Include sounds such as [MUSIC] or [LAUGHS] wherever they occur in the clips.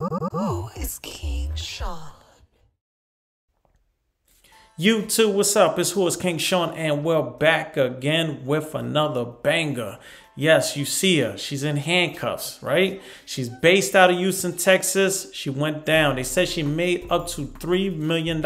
Who is King Shawn? You too, what's up? It's who is King Shawn, and we're back again with another banger. Yes, you see her. She's in handcuffs, right? She's based out of Houston, Texas. She went down. They said she made up to $3 million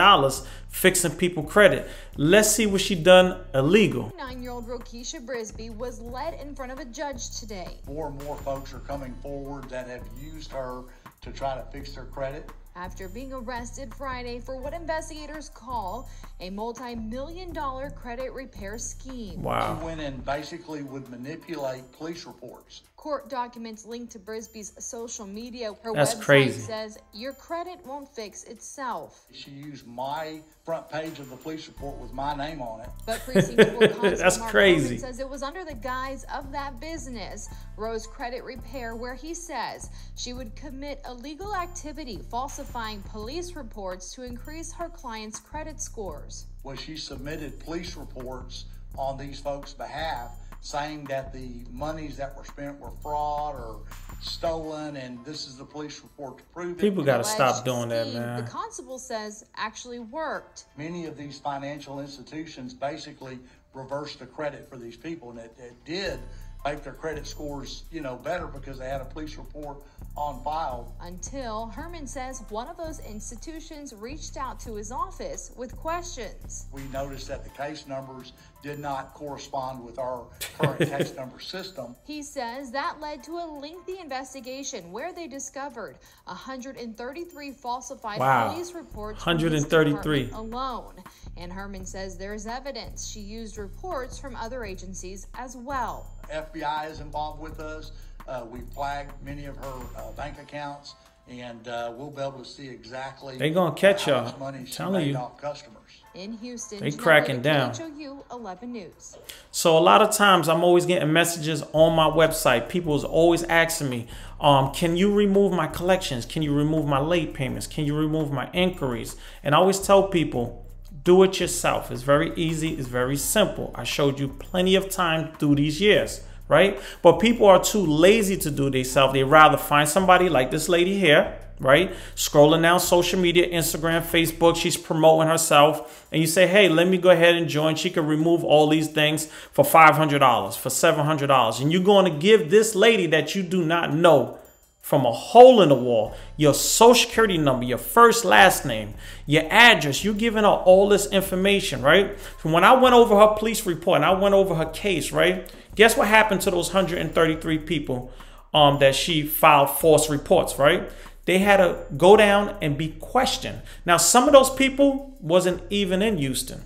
fixing people credit. Let's see what she done illegal. Nine-year-old Rokisha Brisby was led in front of a judge today. More and more folks are coming forward that have used her to try to fix their credit. After being arrested Friday for what investigators call a multi-million dollar credit repair scheme. Wow. She went in basically would manipulate police reports. Court documents linked to Brisby's social media. Her That's website crazy. says your credit won't fix itself. She used my front page of the police report with my name on it. But precinct four constable [LAUGHS] That's Mark crazy. Herman says it was under the guise of that business, Rose Credit Repair, where he says she would commit illegal activity, falsifying police reports to increase her clients' credit scores. Was she submitted police reports on these folks' behalf saying that the monies that were spent were fraud or stolen and this is the police report to prove it. People got to stop doing that, man. The constable says actually worked. many of these financial institutions basically reversed the credit for these people and it, it did make their credit scores you know better because they had a police report on file Until Herman says one of those institutions reached out to his office with questions. we noticed that the case numbers did not correspond with our current [LAUGHS] case number system He says that led to a lengthy investigation where they discovered 133 falsified Wow. police reports from 133. alone. And Herman says there's evidence she used reports from other agencies as well. fbi is involved with us uh, we flagged many of her uh, bank accounts and uh, we'll be able to see exactly They gonna catch y'all. much money Telling you. off customers In Houston, They Janelle cracking down. KHOU 11 News. So a lot of times I'm always getting messages on my website. People is always asking me, um, can you remove my collections? Can you remove my late payments? Can you remove my inquiries? And I always tell people, do it yourself. It's very easy. It's very simple. I showed you plenty of time through these years, right? But people are too lazy to do themselves. They rather find somebody like this lady here, right? Scrolling down social media, Instagram, Facebook, she's promoting herself. And you say, hey, let me go ahead and join. She can remove all these things for $500, for $700. And you're going to give this lady that you do not know from a hole in the wall, your social security number, your first last name, your address. You're giving her all this information, right? When I went over her police report and I went over her case, right? Guess what happened to those 133 people um, that she filed false reports, right? They had to go down and be questioned. Now, some of those people wasn't even in Houston.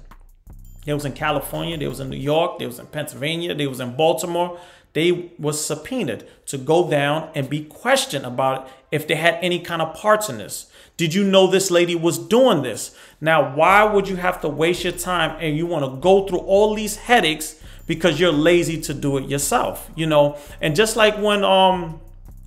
They was in California, they was in New York, they was in Pennsylvania, they was in Baltimore. They was subpoenaed to go down and be questioned about if they had any kind of parts in this. Did you know this lady was doing this? Now, why would you have to waste your time and you want to go through all these headaches because you're lazy to do it yourself, you know? And just like when um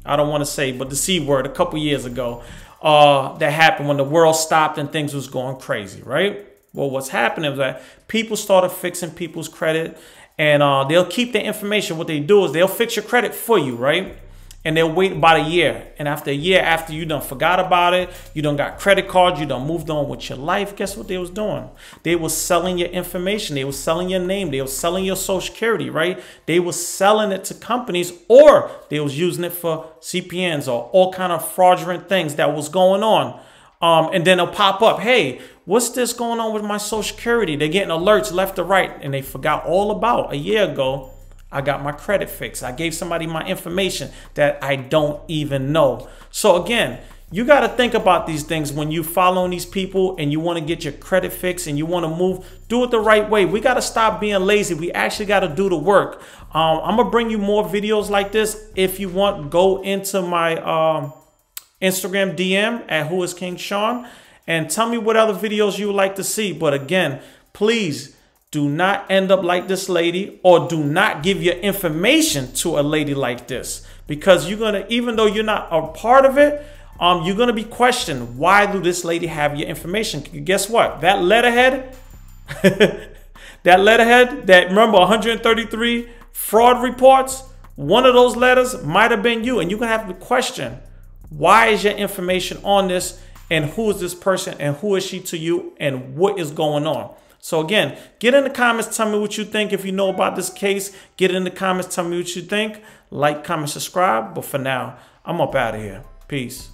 I don't want to say, but the C word a couple years ago, uh, that happened when the world stopped and things was going crazy, right? Well, what's happening is that people started fixing people's credit and uh, they'll keep the information. What they do is they'll fix your credit for you, right? And they'll wait about a year. And after a year, after you done forgot about it, you done got credit cards, you done moved on with your life. Guess what they was doing? They was selling your information. They was selling your name. They was selling your social security, right? They was selling it to companies or they was using it for CPNs or all kind of fraudulent things that was going on. Um, and then it'll pop up, hey, what's this going on with my social security? They're getting alerts left or right, and they forgot all about a year ago. I got my credit fixed. I gave somebody my information that I don't even know. So again, you got to think about these things when you following these people and you want to get your credit fixed and you want to move. Do it the right way. We got to stop being lazy. We actually got to do the work. Um, I'm gonna bring you more videos like this. If you want, go into my um, Instagram DM at Who is King Shawn and tell me what other videos you would like to see. But again, please do not end up like this lady or do not give your information to a lady like this because you're gonna, even though you're not a part of it, um, you're gonna be questioned. Why do this lady have your information? Guess what? That letterhead, [LAUGHS] that letterhead, that remember 133 fraud reports. One of those letters might have been you, and you're gonna have to question Why is your information on this? And who is this person? And who is she to you? And what is going on? So again, get in the comments. Tell me what you think. If you know about this case, get in the comments. Tell me what you think. Like, comment, subscribe. But for now, I'm up out of here. Peace.